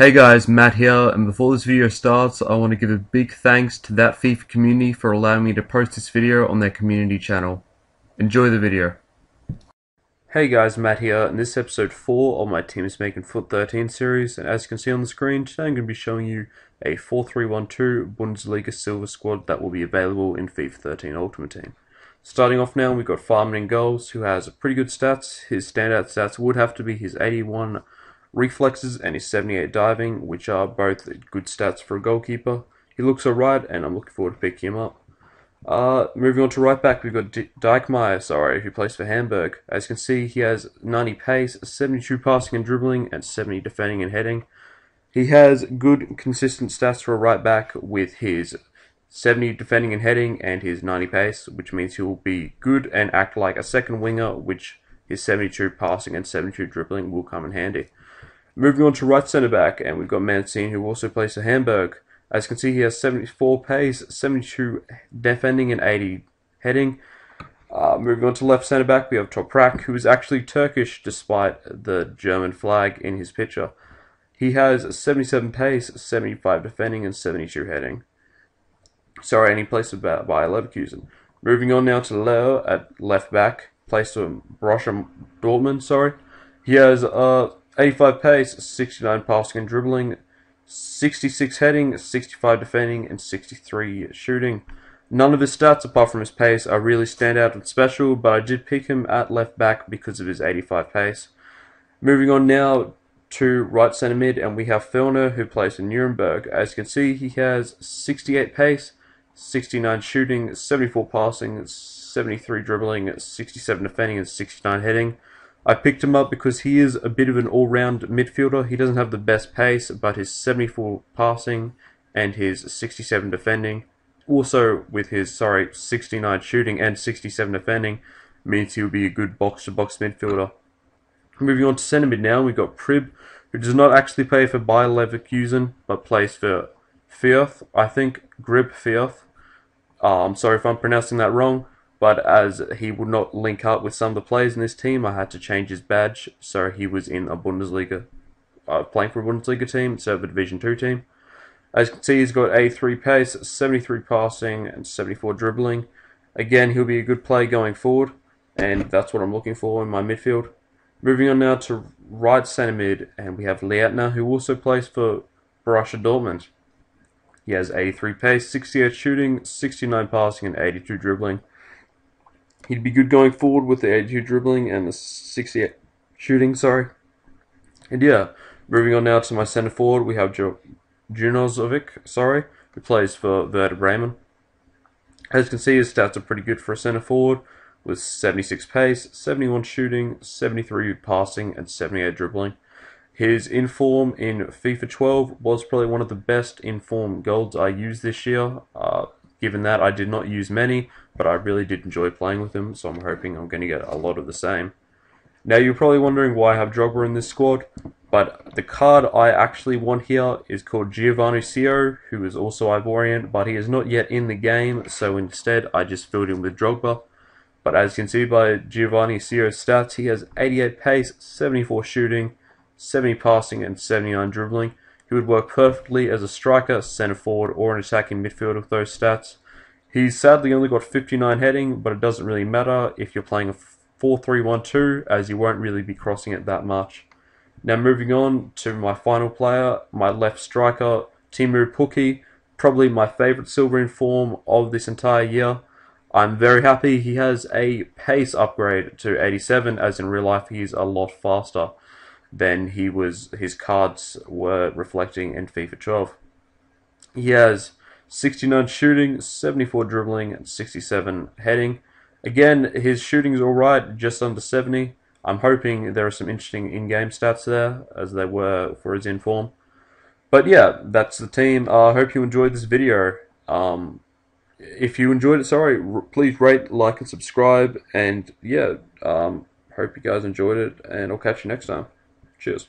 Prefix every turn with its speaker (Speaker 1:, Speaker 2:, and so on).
Speaker 1: Hey guys, Matt here, and before this video starts, I want to give a big thanks to that FIFA community for allowing me to post this video on their community channel. Enjoy the video. Hey guys, Matt here, and this is episode 4 of my Team is Making Foot 13 series, and as you can see on the screen, today I'm going to be showing you a 4-3-1-2 Bundesliga Silver squad that will be available in FIFA 13 Ultimate Team. Starting off now, we've got Fährmann in goals, who has a pretty good stats. His standout stats would have to be his 81 reflexes and his 78 diving, which are both good stats for a goalkeeper. He looks alright, and I'm looking forward to picking him up. Uh, moving on to right back, we've got D- Diekmeier, sorry, who plays for Hamburg. As you can see, he has 90 pace, 72 passing and dribbling, and 70 defending and heading. He has good, consistent stats for a right back with his 70 defending and heading and his 90 pace, which means he will be good and act like a second winger, which his 72 passing and 72 dribbling will come in handy. Moving on to right centre back, and we've got Mancienne, who also plays for Hamburg. As you can see, he has 74 pace, 72 defending, and 80 heading. Uh, moving on to left centre back, we have Toprak, who is actually Turkish despite the German flag in his picture. He has 77 pace, 75 defending, and 72 heading. Sorry, and he plays for Bayer Leverkusen. Moving on now to Leo at left back, placed for Borussia Dortmund. Sorry, he has uh 85 pace, 69 passing and dribbling, 66 heading, 65 defending, and 63 shooting. None of his stats, apart from his pace, are really stand out and special, but I did pick him at left back because of his 85 pace. Moving on now to right centre mid, and we have Feulner, who plays in Nuremberg. As you can see, he has 68 pace, 69 shooting, 74 passing, 73 dribbling, 67 defending, and 69 heading. I picked him up because he is a bit of an all-round midfielder. He doesn't have the best pace, but his 74 passing and his 67 defending, also with his sorry 69 shooting and 67 defending, means he'll be a good box-to-box midfielder. Moving on to centre mid now, we've got Prib, who does not actually play for Bayer Leverkusen, but plays for Fürth, I think, Grib Fürth. Uh, I'm sorry if I'm pronouncing that wrong. But as he would not link up with some of the players in this team, I had to change his badge. So he was in a Bundesliga, uh, playing for a Bundesliga team instead of a Division 2 team. As you can see, he's got 83 pace, 73 passing, and 74 dribbling. Again, he'll be a good play going forward, and that's what I'm looking for in my midfield. Moving on now to right centre mid, and we have Leitner, who also plays for Borussia Dortmund. He has 83 pace, 68 shooting, 69 passing, and 82 dribbling. He'd be good going forward with the 82 dribbling and the 68 shooting, sorry. And yeah, moving on now to my centre forward, we have jo- Junuzovic, sorry, who plays for Werder Bremen. As you can see, his stats are pretty good for a centre forward, with 76 pace, 71 shooting, 73 passing, and 78 dribbling. His inform in FIFA 12 was probably one of the best inform golds I used this year. Uh, Given that I did not use many, but I really did enjoy playing with them, so I'm hoping I'm going to get a lot of the same. Now you're probably wondering why I have Drogba in this squad, but the card I actually want here is called Giovanni Sio, who is also Ivorian, but he is not yet in the game, so instead I just filled him with Drogba. But as you can see by Giovanni Sio's stats, he has 88 pace, 74 shooting, 70 passing, and 79 dribbling. He would work perfectly as a striker, centre forward, or an attacking midfielder with those stats. He's sadly only got 59 heading, but it doesn't really matter if you're playing a 4-3-1-2, as you won't really be crossing it that much. Now moving on to my final player, my left striker, Teemu Pukki, probably my favourite silver in form of this entire year. I'm very happy he has a pace upgrade to 87, as in real life he's a lot faster than he was his cards were reflecting in FIFA 12. He has 69 shooting, 74 dribbling, and 67 heading. Again, his shooting is alright, just under 70. I'm hoping there are some interesting in-game stats there, as they were for his inform. But yeah, that's the team. I uh, hope you enjoyed this video. Um, if you enjoyed it, sorry, please rate, like, and subscribe. And yeah, um, hope you guys enjoyed it, and I'll catch you next time. Cheers.